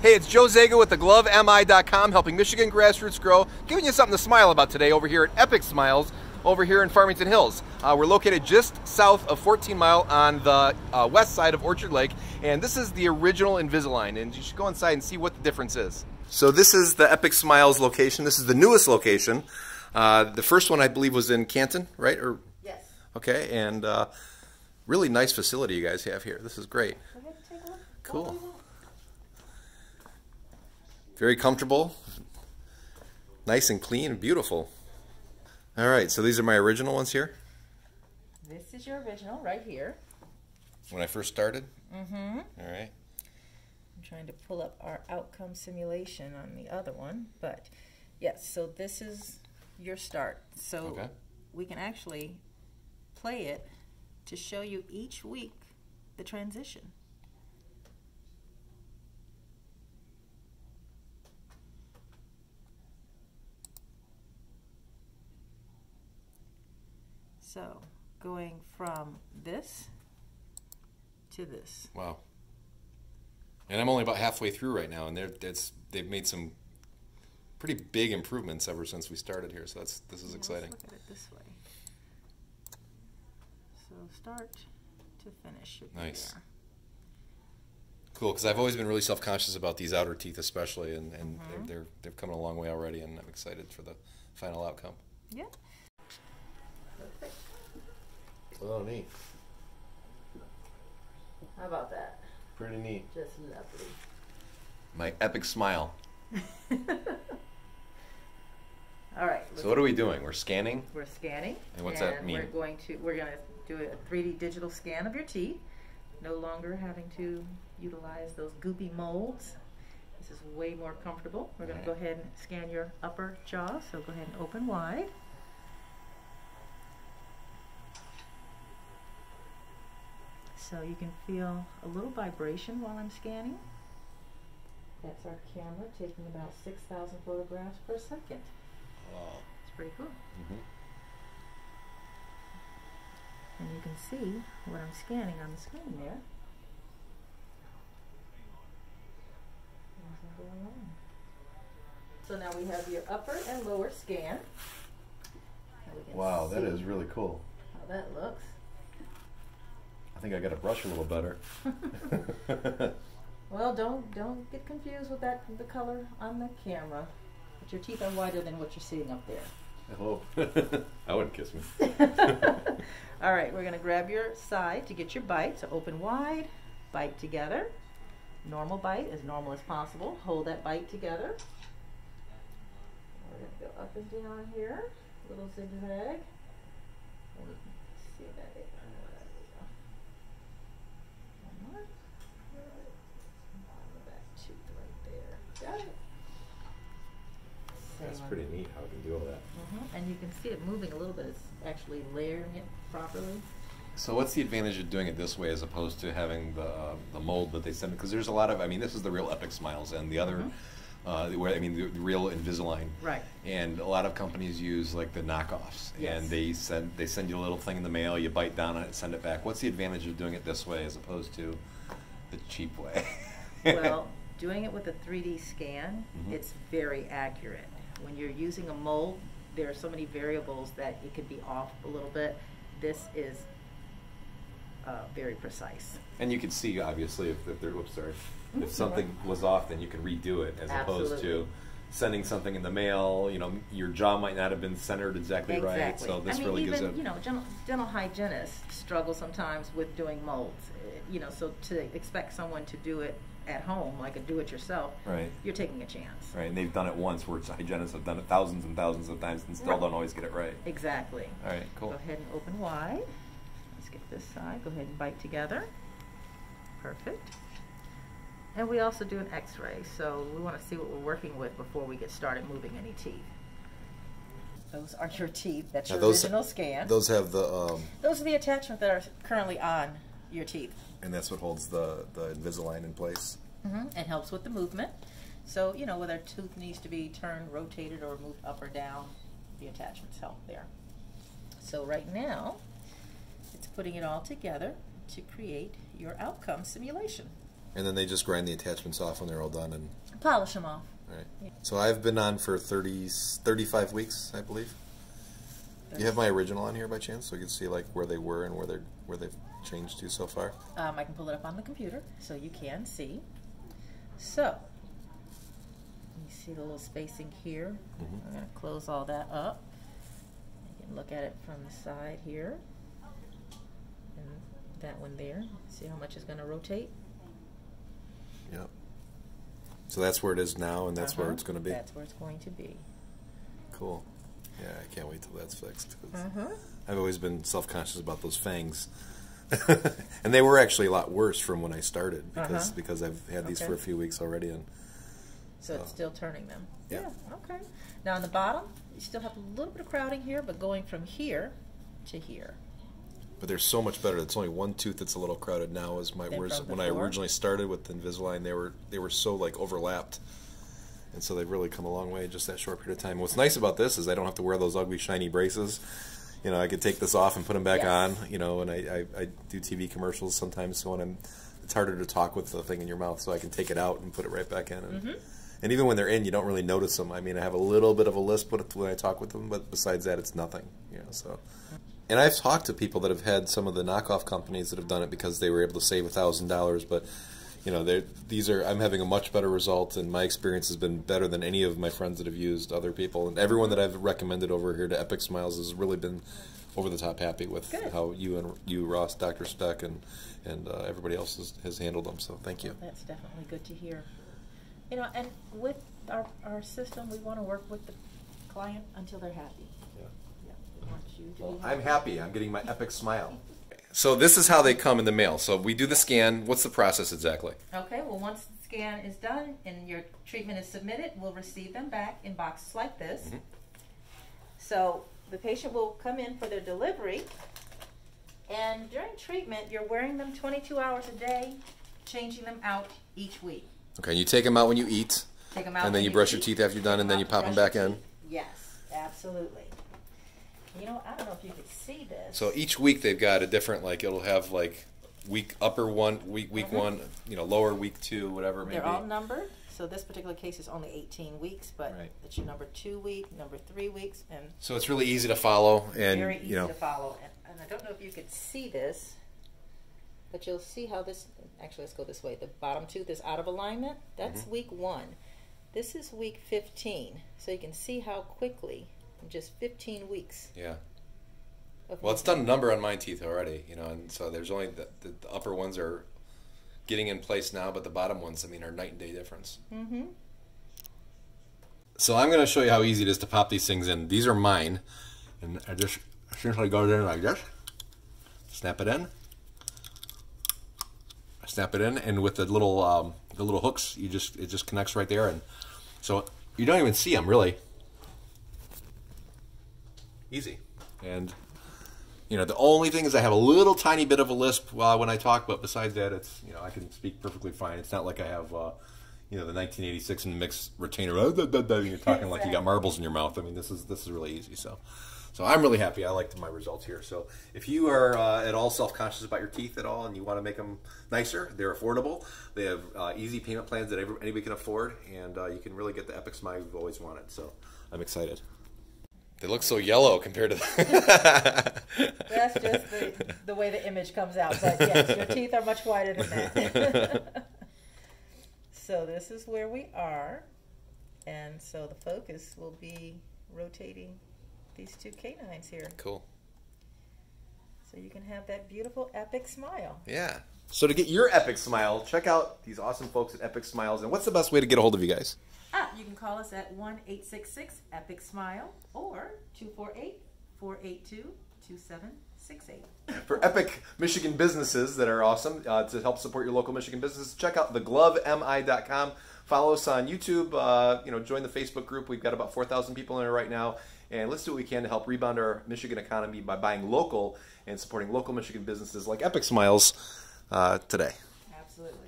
Hey, it's Joe Zaga with theglovemi.com, helping Michigan grassroots grow, giving you something to smile about today over here at Epic Smiles over here in Farmington Hills. Uh, we're located just south of 14 Mile on the uh, west side of Orchard Lake, and this is the original Invisalign, and you should go inside and see what the difference is. So this is the Epic Smiles location. This is the newest location. Uh, the first one, I believe, was in Canton, right? Or Yes. Okay, and uh, really nice facility you guys have here. This is great. Go ahead and take a look. Cool. Very comfortable, nice and clean and beautiful. All right, so these are my original ones here. This is your original right here. When I first started. Mm-hmm. All right. I'm trying to pull up our outcome simulation on the other one, but yes, so this is your start. So Okay. we can actually play it to show you each week the transition. So going from this to this. Wow. And I'm only about halfway through right now, and they're it's they've made some pretty big improvements ever since we started here. So that's this is Yeah, exciting. Let's look at it this way. So start to finish should be Nice. there. Cool, because I've always been really self conscious about these outer teeth, especially, and, and Mhm. they're, they're they've come a long way already, and I'm excited for the final outcome. Yeah. Perfect. Oh, neat. How about that? Pretty neat. Just lovely. My epic smile. All right. So what are we doing? We're scanning. We're scanning. And what's that mean? We're going to we're going to do a 3D digital scan of your teeth. No longer having to utilize those goopy molds. This is way more comfortable. We're going to go ahead and scan your upper jaw. So go ahead and open wide. So you can feel a little vibration while I'm scanning. That's our camera taking about 6,000 photographs per second. Wow. It's pretty cool. hmm And you can see what I'm scanning on the screen there. As I go along. So now we have your upper and lower scan. And Wow, that see is really cool. how that looks. I think I got to brush a little better. Well, don't don't get confused with that the color on the camera. But your teeth are wider than what you're seeing up there. I hope. I wouldn't kiss me. All right, we're gonna grab your side to get your bite. So open wide, bite together. Normal bite, as normal as possible. Hold that bite together. We're gonna go up and down here, little zigzag. You see that. There we go. One more. On the back tooth right there. Got it. That's on pretty neat how we can do all that. Mhm, And you can see it moving a little bit. It's actually layering it properly. So what's the advantage of doing it this way as opposed to having the uh, the mold that they send? Because there's a lot of, I mean, this is the real Epic Smiles, and the other, Mhm. uh, where I mean, the, the real Invisalign. Right. And a lot of companies use like the knockoffs, Yes. and they send they send you a little thing in the mail. You bite down on it, send it back. What's the advantage of doing it this way as opposed to the cheap way? well, doing it with a 3D scan, Mhm. it's very accurate. When you're using a mold, there are so many variables that it could be off a little bit. This is uh, very precise. And you can see obviously if, if there, whoops, sorry, Mhm. if something was off, then you can redo it as opposed to sending something in the mail. You know, your jaw might not have been centered exactly, right. So this I mean, really even, gives it. you know, dental, dental hygienists struggle sometimes with doing molds. Uh, You know, so to expect someone to do it at home, like a do-it-yourself, Right. you're taking a chance. Right, and they've done it once, where hygienists have done it thousands and thousands of times and still Right. don't always get it right. Exactly. All right, cool. Go ahead and open wide. Let's get this side. Go ahead and bite together. Perfect. And we also do an x-ray, so we want to see what we're working with before we get started moving any teeth. Those are your teeth. That's Now your those- original scan. Those have the, um, Those are the attachments that are currently on your teeth. And that's what holds the the Invisalign in place. hmm It helps with the movement. So, you know, whether a tooth needs to be turned, rotated, or moved up or down, the attachments help there. So right now, it's putting it all together to create your outcome simulation. And then they just grind the attachments off when they're all done and Polish them off. right. So I've been on for 30 35 weeks, I believe. Do you have my original on here by chance so you can see like where they were and where they are where they've changed to so far? Um, I can pull it up on the computer so you can see. So, you see the little spacing here. Mhm. I'm going to close all that up. You can look at it from the side here. And that one there. See how much is going to rotate? Yep. So that's where it is now and that's where Uh-huh. it's going to be. That's where it's going to be. Cool. Yeah, I can't wait till that's fixed. Uh-huh. I've always been self-conscious about those fangs. and they were actually a lot worse from when I started because Uh-huh. because I've had these Okay. for a few weeks already and So it's still turning them. Yeah. Okay. Now on the bottom, you still have a little bit of crowding here, but going from here to here. but they're so much better. It's only one tooth that's a little crowded now. Is my Than when I originally started with Invisalign, they were they were so like overlapped, and so they've really come a long way just that short period of time. What's nice about this is I don't have to wear those ugly shiny braces. You know, I could take this off and put them back Yes. on. You know, and I, I, I do TV commercials sometimes, so when I'm it's harder to talk with the thing in your mouth, so I can take it out and put it right back in. And, Mm-hmm. and even when they're in, you don't really notice them. I mean, I have a little bit of a lisp when I talk with them, but besides that, it's nothing. You know, so. And I've talked to people that have had some of the knockoff companies that have done it because they were able to save a thousand dollars. But you know, these are I'm having a much better result, and my experience has been better than any of my friends that have used other people. And everyone that I've recommended over here to Epic Smiles has really been over the top happy with Good. how you and you Ross, Doctor Speck, and and uh, everybody else has, has handled them. So thank you. That's definitely good to hear. You know, and with our, our system, we want to work with the client until they're happy. Yeah. Yeah, we want you to Well, be I'm happy. I'm getting my epic smile. So this is how they come in the mail. So we do the scan. What's the process exactly? Okay, well, once the scan is done and your treatment is submitted, we'll receive them back in boxes like this. Mhm. So the patient will come in for their delivery, and during treatment, you're wearing them 22 hours a day, changing them out each week. Okay, you take them out when you eat, Take them out. and then you brush your teeth after you're done, and then you pop them back in. Yes, absolutely. You know, I don't know if you could see this. So each week they've got a different like it'll have like week upper one, week week Mhm. one, you know, lower week two, whatever it may They're be. all numbered. So this particular case is only 18 weeks, but Right. it's your number two week, number three weeks, and So it's really easy to follow, and very easy you know, to follow. And, and I don't know if you could see this, but you'll see how this. Actually, let's go this way. The bottom tooth is out of alignment. That's Mhm. week one. This is week 15. So you can see how quickly, in just 15 weeks. yeah. Well, it's done a number on my teeth already, you know, and so there's only the, the, the upper ones are getting in place now, but the bottom ones, I mean, are night and day difference. Mm hmm So I'm going to show you how easy it is to pop these things in. These are mine, and I just essentially go in like this, snap it in, snap it in, and with the little um, the little hooks, you just it just connects right there, and so you don't even see them really. Easy, and you know the only thing is I have a little tiny bit of a lisp while when I talk, but besides that, it's you know I can speak perfectly fine. It's not like I have. Uh, you know the 1986 and mix retainer. "Oh, da, da, da," and You're talking like you got marbles in your mouth. I mean, this is this is really easy. So, so I'm really happy. I liked my results here. So, if you are uh, at all self-conscious about your teeth at all, and you want to make them nicer, they're affordable. They have uh, easy payment plans that every, anybody can afford, and uh, you can really get the epic smile you've always wanted. So, I'm excited. They look so yellow compared to. The That's just the, the way the image comes out. But yes, your teeth are much whiter than that. so this is where we are. And so the focus will be rotating these two canines here. cool. So you can have that beautiful epic smile. Yeah. So to get your epic smile, check out these awesome folks at Epic Smiles. And what's the best way to get a hold of you guys? Ah, you can call us at 1 866 Epic Smile or 248 482 2768. For epic Michigan businesses that are awesome uh, to help support your local Michigan businesses, check out theglovemi.com. Follow us on YouTube. Uh, you know, join the Facebook group. We've got about 4,000 people in there right now. And let's do what we can to help rebound our Michigan economy by buying local and supporting local Michigan businesses like Epic Smiles uh, today. Absolutely.